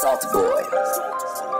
Salt Boy.